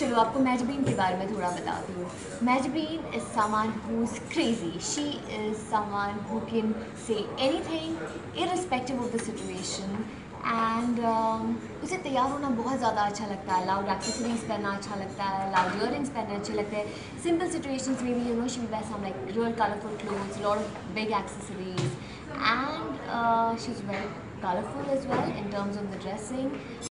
चलो, आपको मैजबीन के बारे में थोड़ा बताती हूँ। Mahjabeen is someone who is crazy she is someone who can say anything irrespective of the situation and उसे तैयार होना बहुत ज़्यादा अच्छा लगता है। लाउड एक्सेसरीज पहनना अच्छा लगता है। लाउड इयर पहनना अच्छे लगते हैं। सिंपल सिचुएशंस में भी you know she will some like real colourful clothes lot big accessories and she is very colourful as well in terms of the dressing.